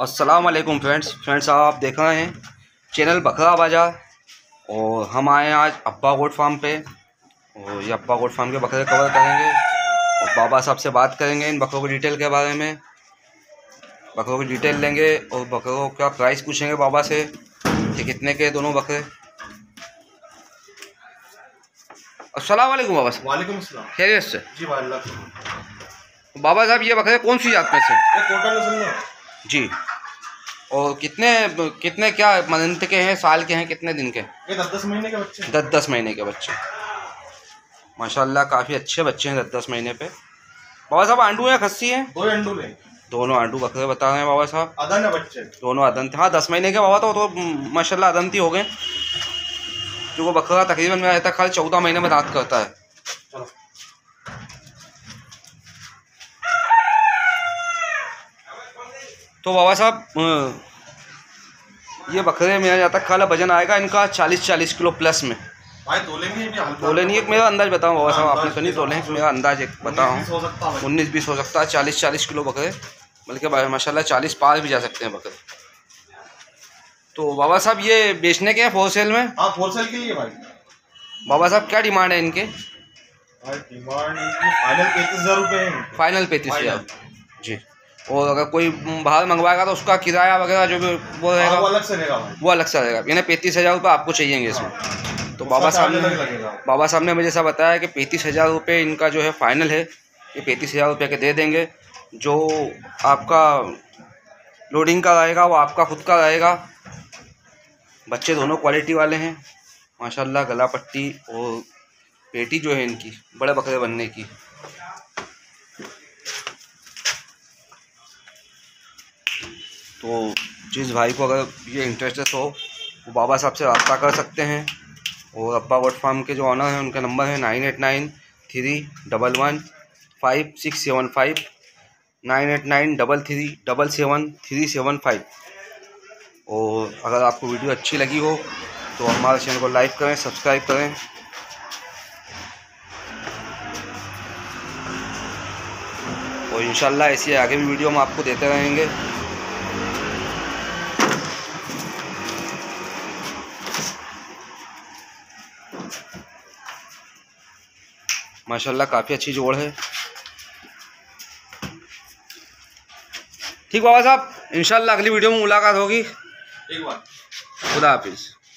अस्सलाम वालेकुम friends. Friends आप देख रहे हैं चैनल बकरा बाज़ार और हम आए हैं आज अब्बा गोट फार्म पे और ये अब्बा गोट फार्म के बकरे कवर करेंगे और बाबा साहब से बात करेंगे इन बकरों की डिटेल के बारे में। बकरों की डिटेल लेंगे और बकरों का प्राइस पूछेंगे बाबा से कि कितने के दोनों बकरे। अस्सलाम वालेकुम बाबा साहब। वालेकुम सलाम। खैरियत से। जी बाबा साहब ये बकरे कौन सी जात में से? ये कोटा नस्ल में। जी। और कितने कितने क्या मंथ के हैं साल के हैं कितने दिन के? ये दस दस महीने के बच्चे दस दस महीने के बच्चे। माशाल्लाह काफ़ी अच्छे बच्चे हैं दस दस महीने पे। बाबा साहब आंडू हैं खस्सी हैं? दो ले। दोनों आंडू बकरे बता रहे हैं बाबा साहब। अदन है बच्चे। दोनों अदंत हाँ। दस महीने के बाबा तो तो माशाल्लाह अदंत ही हो गए। वो बकरा तकरीबन मेरा तक खाली चौदह महीने में दांत करता है। चलो। तो बाबा साहब ये बकरे मेरा जहाँ तक खाला वज़न आएगा इनका चालीस चालीस किलो प्लस में। भाई तोले नहीं तोले एक मेरा अंदाज बताऊँ बाबा साहब आपने तो नहीं तोले हैं? मेरा अंदाज एक बताऊँ उन्नीस बीस हो सकता है चालीस चालीस किलो बकरे। बल्कि माशाल्लाह चालीस पार भी जा सकते हैं बकरे। तो बाबा साहब ये बेचने के हैं फोर सेल में? हाँ होलसेल के लिए भाई। बाबा साहब क्या डिमांड है इनके? भाई डिमांड फाइनल पैंतीस हज़ार रुपये फाइनल पैंतीस हज़ार। जी। और अगर कोई बाहर मंगवाएगा तो उसका किराया वगैरह जो भी वो हाँ, रहेगा वो अलग से रहेगा वो अलग से रहेगा। यानी पैंतीस हज़ार रुपये आपको चाहिएँगे इसमें। तो बाबा साहब ने बाबा साहब ने मुझे ऐसा बताया कि पैंतीस हज़ार रुपये इनका जो है फाइनल है ये पैंतीस हज़ार रुपये के दे देंगे। जो आपका लोडिंग का रहेगा वो आपका खुद का रहेगा। बच्चे दोनों क्वालिटी वाले हैं। माशाल्लाह गला पट्टी और पेटी जो है इनकी बड़े बकरे बनने की। तो जिस भाई को अगर ये इंटरेस्टेड हो वो बाबा साहब से रब्ता कर सकते हैं। और अब्बा गोट फार्म के जो ऑनर हैं, उनका नंबर है nine eight nine three double one five six seven five. Nine eight nine double three double seven three seven five. और अगर आपको वीडियो अच्छी लगी हो तो हमारे चैनल को लाइक करें सब्सक्राइब करें। और इंशाल्लाह ऐसी आगे भी वीडियो हम आपको देते रहेंगे। माशाल्लाह काफ़ी अच्छी जोड़ है। ठीक बाबा साहब इंशाल्लाह अगली वीडियो में मुलाकात होगी। एक बार। खुदा हाफिज़।